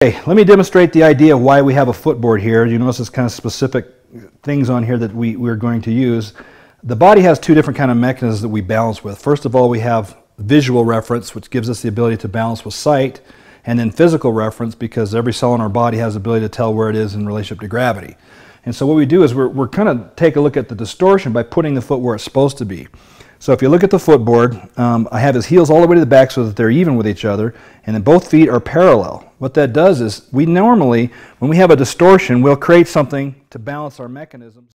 Okay, let me demonstrate the idea of why we have a footboard here. You notice it's kind of specific things on here that we, we're going to use. The body has two different kind of mechanisms that we balance with. First of all, we have visual reference, which gives us the ability to balance with sight, and then physical reference, because every cell in our body has the ability to tell where it is in relationship to gravity. And so what we do is we're, we're kind of take a look at the distortion by putting the foot where it's supposed to be. So if you look at the footboard, um, I have his heels all the way to the back so that they're even with each other, and then both feet are parallel. What that does is we normally, when we have a distortion, we'll create something to balance our mechanisms.